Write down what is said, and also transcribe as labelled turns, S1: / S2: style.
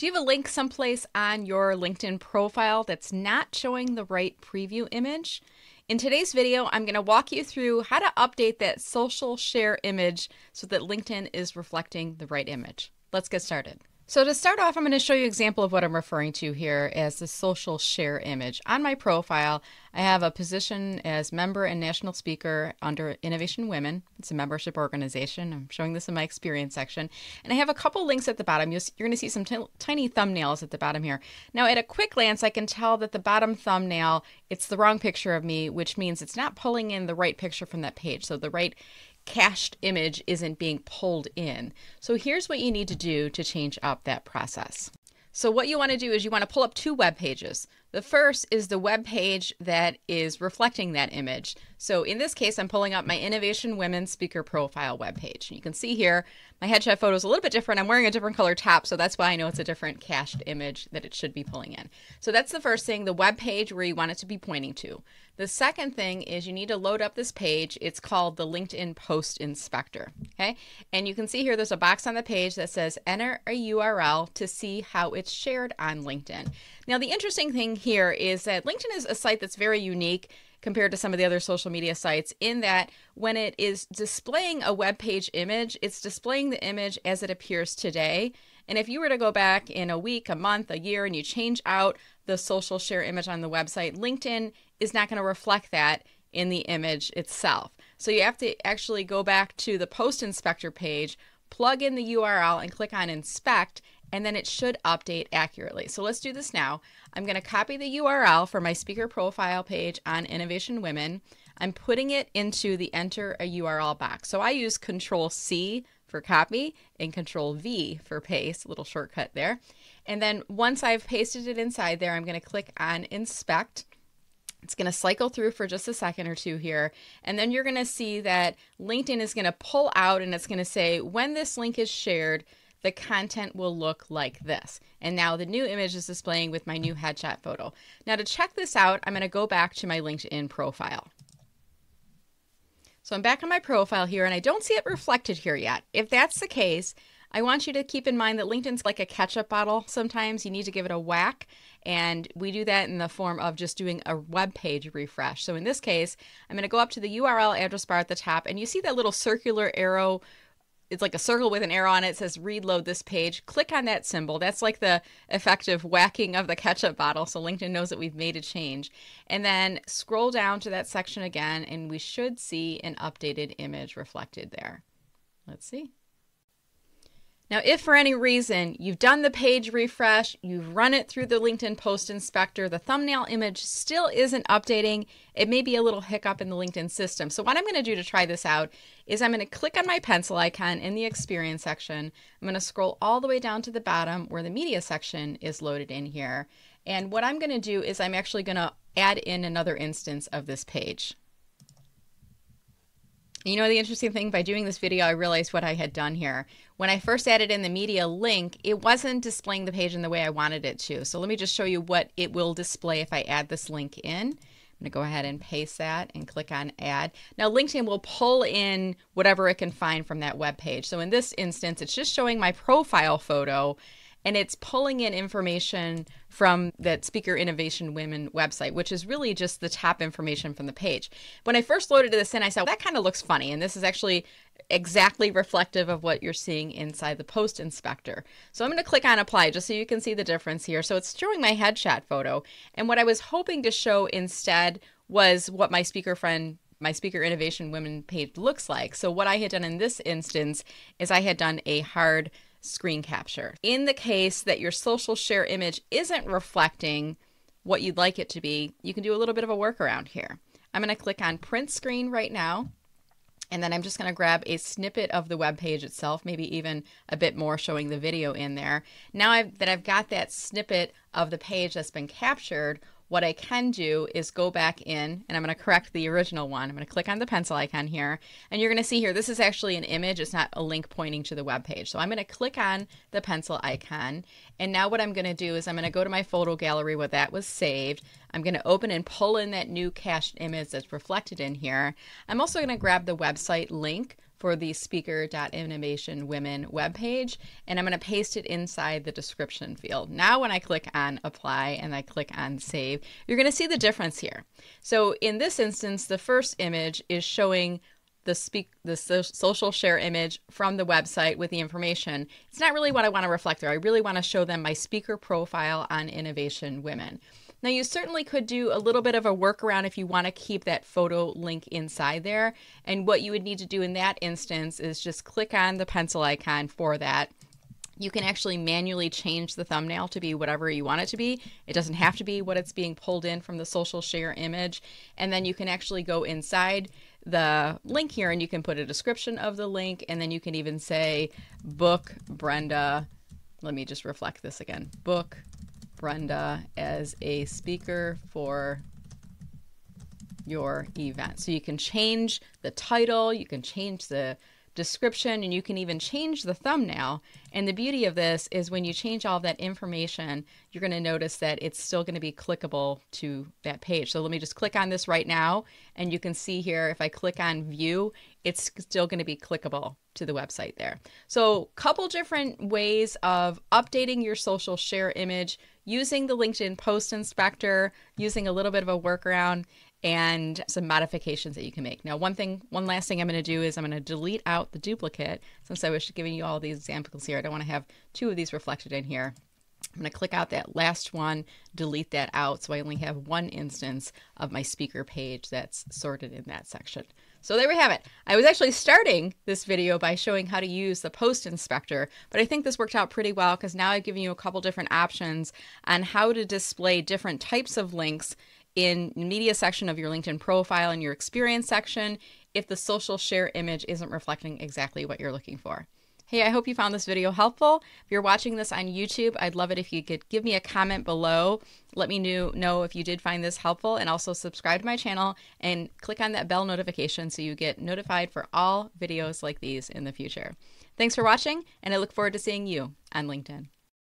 S1: Do you have a link someplace on your LinkedIn profile that's not showing the right preview image? In today's video, I'm going to walk you through how to update that social share image so that LinkedIn is reflecting the right image. Let's get started. So to start off, I'm going to show you an example of what I'm referring to here as the social share image. On my profile, I have a position as member and national speaker under Innovation Women. It's a membership organization. I'm showing this in my experience section. And I have a couple links at the bottom. You're going to see some tiny thumbnails at the bottom here. Now, at a quick glance, I can tell that the bottom thumbnail, it's the wrong picture of me, which means it's not pulling in the right picture from that page. So the right cached image isn't being pulled in. So here's what you need to do to change up that process. So what you want to do is you want to pull up two web pages. The first is the web page that is reflecting that image. So in this case, I'm pulling up my Innovation Women Speaker Profile web page. You can see here, my headshot photo is a little bit different. I'm wearing a different color top, so that's why I know it's a different cached image that it should be pulling in. So that's the first thing, the web page where you want it to be pointing to. The second thing is you need to load up this page. It's called the LinkedIn Post Inspector. Okay. And you can see here there's a box on the page that says enter a URL to see how it's shared on LinkedIn. Now, the interesting thing here is that LinkedIn is a site that's very unique compared to some of the other social media sites in that when it is displaying a web page image, it's displaying the image as it appears today. And if you were to go back in a week, a month, a year, and you change out the social share image on the website, LinkedIn is not going to reflect that in the image itself. So you have to actually go back to the post inspector page, plug in the URL, and click on inspect, and then it should update accurately. So let's do this now. I'm going to copy the URL for my speaker profile page on Innovation Women. I'm putting it into the enter a URL box. So I use Control C for copy and Control V for paste, little shortcut there. And then once I've pasted it inside there, I'm going to click on inspect. It's going to cycle through for just a second or two here. And then you're going to see that LinkedIn is going to pull out and it's going to say, when this link is shared, the content will look like this. And now the new image is displaying with my new headshot photo. Now to check this out, I'm going to go back to my LinkedIn profile. So I'm back on my profile here and I don't see it reflected here yet. If that's the case, I want you to keep in mind that LinkedIn's like a ketchup bottle sometimes. You need to give it a whack. And we do that in the form of just doing a web page refresh. So in this case, I'm going to go up to the URL address bar at the top, and you see that little circular arrow it's like a circle with an arrow on it. it says reload this page. Click on that symbol. That's like the effective whacking of the ketchup bottle so linkedin knows that we've made a change. And then scroll down to that section again and we should see an updated image reflected there. Let's see now, if for any reason you've done the page refresh, you've run it through the LinkedIn Post Inspector, the thumbnail image still isn't updating, it may be a little hiccup in the LinkedIn system. So, what I'm going to do to try this out is I'm going to click on my pencil icon in the Experience section. I'm going to scroll all the way down to the bottom where the Media section is loaded in here. And what I'm going to do is I'm actually going to add in another instance of this page. You know, the interesting thing by doing this video, I realized what I had done here. When I first added in the media link, it wasn't displaying the page in the way I wanted it to. So let me just show you what it will display if I add this link in. I'm going to go ahead and paste that and click on add. Now LinkedIn will pull in whatever it can find from that web page. So in this instance, it's just showing my profile photo and it's pulling in information from that Speaker Innovation Women website, which is really just the top information from the page. When I first loaded this in, I said, that kind of looks funny. And this is actually exactly reflective of what you're seeing inside the post inspector. So I'm going to click on apply just so you can see the difference here. So it's showing my headshot photo. And what I was hoping to show instead was what my speaker friend my speaker innovation women page looks like. So what I had done in this instance is I had done a hard screen capture. In the case that your social share image isn't reflecting what you'd like it to be, you can do a little bit of a workaround here. I'm going to click on print screen right now. And then I'm just going to grab a snippet of the web page itself, maybe even a bit more showing the video in there. Now I've, that I've got that snippet of the page that's been captured, what I can do is go back in and I'm going to correct the original one. I'm going to click on the pencil icon here and you're going to see here this is actually an image. It's not a link pointing to the web page. So I'm going to click on the pencil icon and now what I'm going to do is I'm going to go to my photo gallery where that was saved. I'm going to open and pull in that new cached image that's reflected in here. I'm also going to grab the website link for the speaker.innovation women webpage and I'm going to paste it inside the description field. Now when I click on apply and I click on save, you're going to see the difference here. So in this instance, the first image is showing the speak the so- social share image from the website with the information. It's not really what I want to reflect there. I really want to show them my speaker profile on Innovation Women. Now, you certainly could do a little bit of a workaround if you want to keep that photo link inside there. And what you would need to do in that instance is just click on the pencil icon for that. You can actually manually change the thumbnail to be whatever you want it to be. It doesn't have to be what it's being pulled in from the social share image. And then you can actually go inside the link here and you can put a description of the link. And then you can even say, book Brenda. Let me just reflect this again. Book Brenda as a speaker for your event. So you can change the title, you can change the description, and you can even change the thumbnail. And the beauty of this is when you change all that information, you're going to notice that it's still going to be clickable to that page. So let me just click on this right now, and you can see here if I click on view, it's still going to be clickable to the website there. So, couple different ways of updating your social share image using the LinkedIn post inspector, using a little bit of a workaround and some modifications that you can make. Now, one thing, one last thing I'm going to do is I'm going to delete out the duplicate since I was giving you all these examples here. I don't want to have two of these reflected in here. I'm going to click out that last one, delete that out, so I only have one instance of my speaker page that's sorted in that section. So there we have it. I was actually starting this video by showing how to use the post inspector, but I think this worked out pretty well because now I've given you a couple different options on how to display different types of links in media section of your LinkedIn profile and your experience section if the social share image isn't reflecting exactly what you're looking for. Hey, I hope you found this video helpful. If you're watching this on YouTube, I'd love it if you could give me a comment below. Let me know, know if you did find this helpful and also subscribe to my channel and click on that bell notification so you get notified for all videos like these in the future. Thanks for watching, and I look forward to seeing you on LinkedIn.